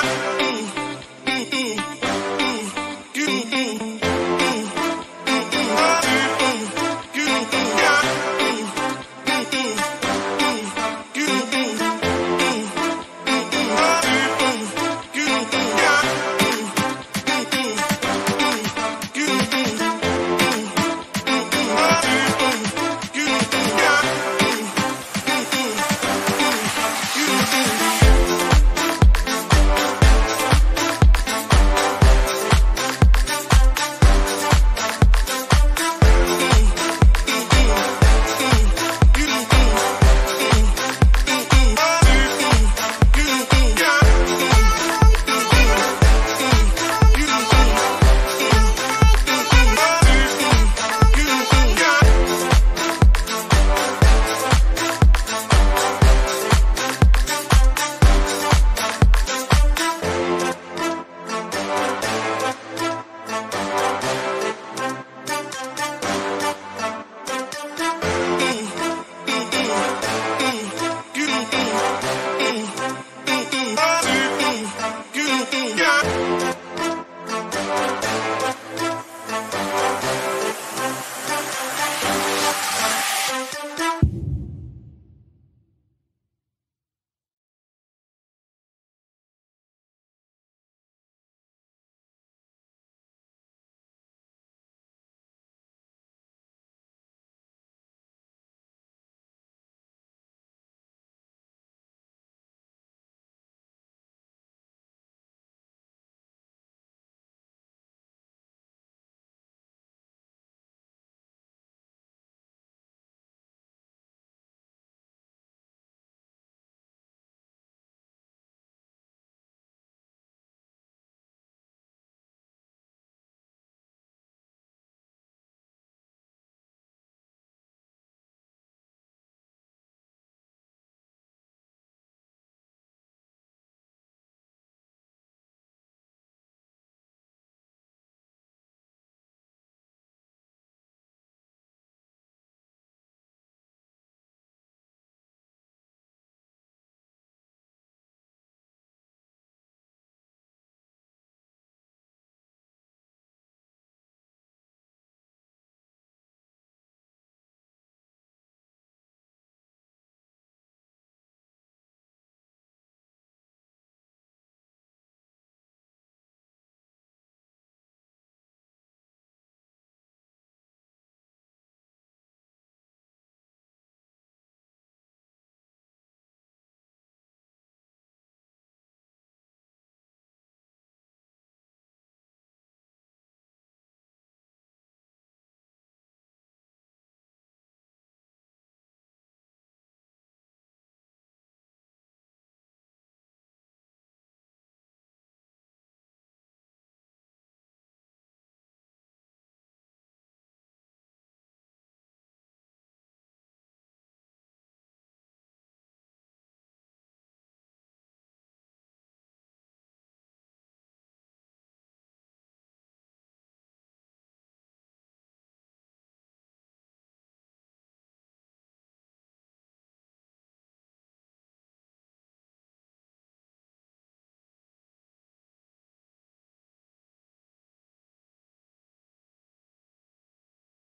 oh